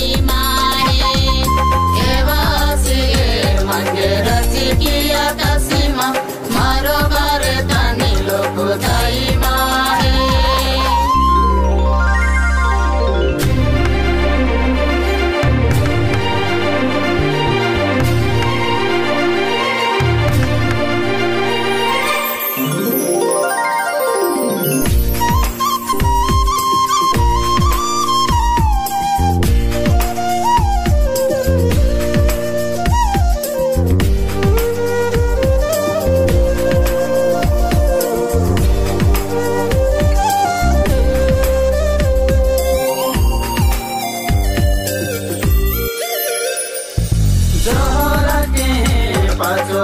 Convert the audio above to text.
Lima.